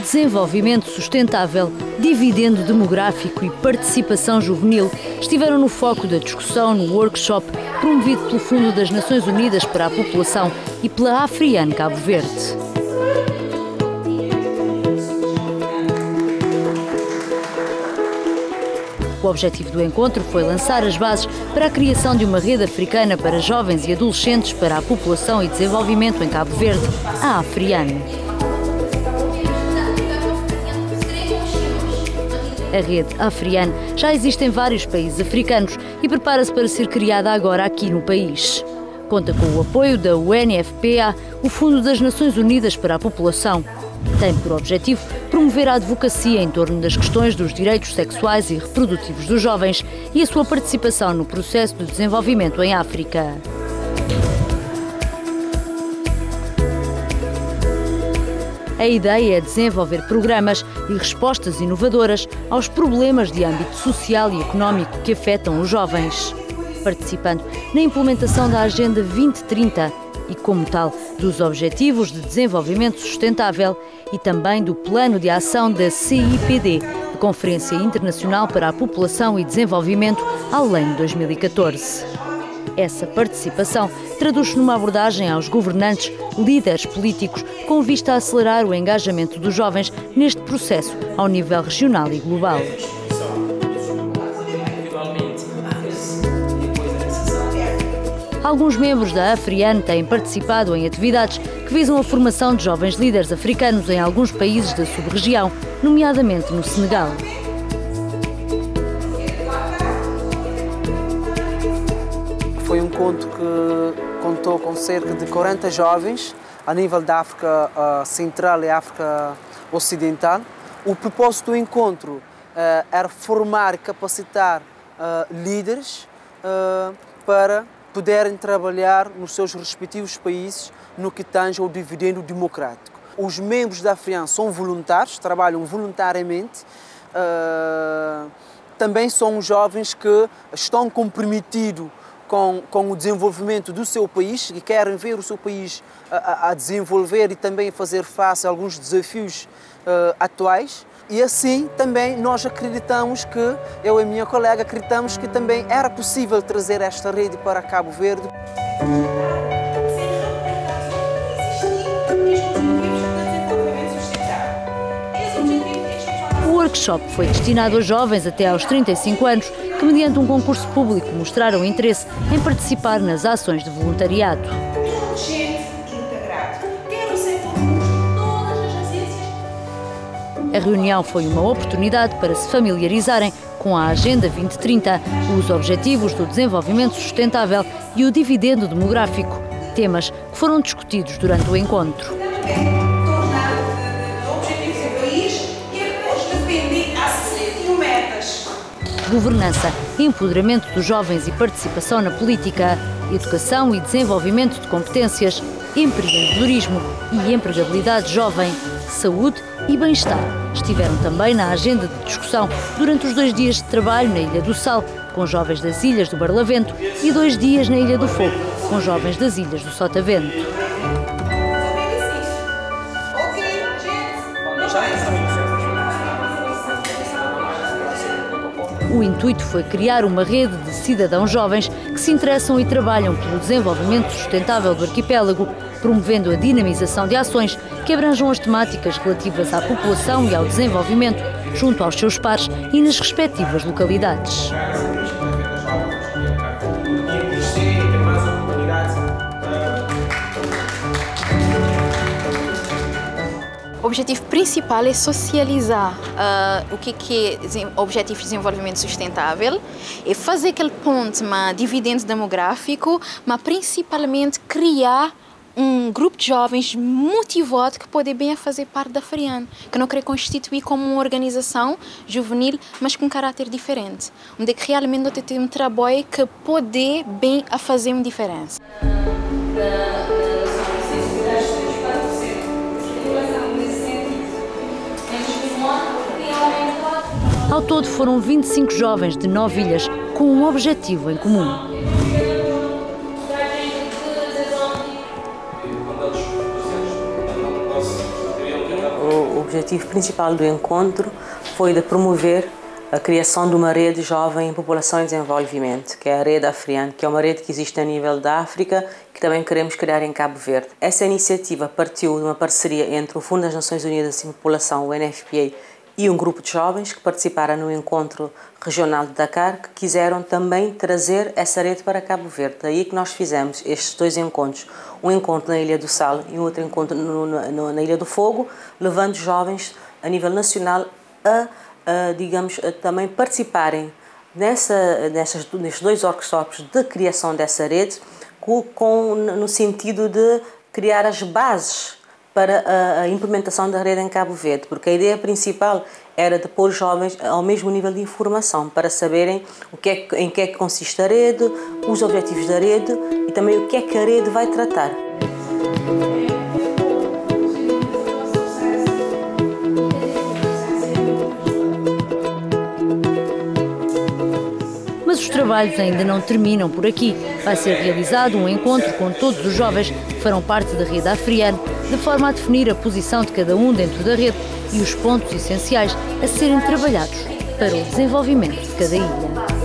Desenvolvimento sustentável, dividendo demográfico e participação juvenil estiveram no foco da discussão no workshop promovido pelo Fundo das Nações Unidas para a População e pela Afriane Cabo Verde. O objetivo do encontro foi lançar as bases para a criação de uma rede africana para jovens e adolescentes para a população e desenvolvimento em Cabo Verde, a Afriane. A rede Afriane já existe em vários países africanos e prepara-se para ser criada agora aqui no país. Conta com o apoio da UNFPA, o Fundo das Nações Unidas para a População. Tem por objetivo promover a advocacia em torno das questões dos direitos sexuais e reprodutivos dos jovens e a sua participação no processo de desenvolvimento em África. A ideia é desenvolver programas e respostas inovadoras aos problemas de âmbito social e económico que afetam os jovens, participando na implementação da Agenda 2030 e, como tal, dos Objetivos de Desenvolvimento Sustentável e também do Plano de Ação da CIPD, a Conferência Internacional para a População e Desenvolvimento, além de 2014. Essa participação traduz-se numa abordagem aos governantes, líderes políticos, com vista a acelerar o engajamento dos jovens neste processo ao nível regional e global. Alguns membros da Afriane têm participado em atividades que visam a formação de jovens líderes africanos em alguns países da sub-região, nomeadamente no Senegal. Foi um encontro que contou com cerca de 40 jovens a nível da África uh, Central e África Ocidental. O propósito do encontro uh, era formar capacitar uh, líderes para poderem trabalhar nos seus respectivos países no que tange ao dividendo democrático. Os membros da FRIAN são voluntários, trabalham voluntariamente. Uh, também são jovens que estão comprometidos com, com o desenvolvimento do seu país e querem ver o seu país a, a desenvolver e também fazer face a alguns desafios uh, atuais. E assim também nós acreditamos que, eu e minha colega acreditamos que também era possível trazer esta rede para Cabo Verde. O workshop foi destinado a jovens até aos 35 anos que, mediante um concurso público, mostraram interesse em participar nas ações de voluntariado. A reunião foi uma oportunidade para se familiarizarem com a Agenda 2030, os Objetivos do Desenvolvimento Sustentável e o dividendo demográfico, temas que foram discutidos durante o encontro. Governança, empoderamento dos jovens e participação na política, educação e desenvolvimento de competências, empreendedorismo e empregabilidade jovem, saúde e bem-estar estiveram também na agenda de discussão durante os dois dias de trabalho na Ilha do Sal, com jovens das Ilhas do Barlavento, e dois dias na Ilha do Fogo, com jovens das Ilhas do Sotavento. O intuito foi criar uma rede de cidadãos jovens que se interessam e trabalham pelo desenvolvimento sustentável do arquipélago, promovendo a dinamização de ações que abranjam as temáticas relativas à população e ao desenvolvimento junto aos seus pares e nas respectivas localidades. O objetivo principal é socializar uh, o que, que é objetivo de desenvolvimento sustentável e fazer aquele ponto, um dividendo demográfico, mas principalmente criar um grupo de jovens motivado que pode bem fazer parte da FRIAN, que não quer constituir como uma organização juvenil, mas com um caráter diferente, onde realmente tem um trabalho que pode bem a fazer uma diferença. Ao todo foram 25 jovens de nove ilhas com um objetivo em comum. Objetivo principal do encontro foi de promover a criação de uma rede jovem em população em desenvolvimento, que é a Rede Afriana, que é uma rede que existe a nível da África, que também queremos criar em Cabo Verde. Essa iniciativa partiu de uma parceria entre o Fundo das Nações Unidas em População, o NFPA, e um grupo de jovens que participaram no encontro regional de Dakar, que quiseram também trazer essa rede para Cabo Verde. Daí que nós fizemos estes dois encontros, um encontro na Ilha do Sal e outro encontro no, no, na Ilha do Fogo, levando jovens a nível nacional a digamos, também participarem nessa, nessas, nestes dois workshops de criação dessa rede, com, com, no sentido de criar as bases para a, implementação da rede em Cabo Verde, porque a ideia principal era de pôr os jovens ao mesmo nível de informação, para saberem o que é, em que é que consiste a rede, os objetivos da rede e também o que é que a rede vai tratar. Trabalhos ainda não terminam por aqui. Vai ser realizado um encontro com todos os jovens que farão parte da rede afriana, de forma a definir a posição de cada um dentro da rede e os pontos essenciais a serem trabalhados para o desenvolvimento de cada ilha.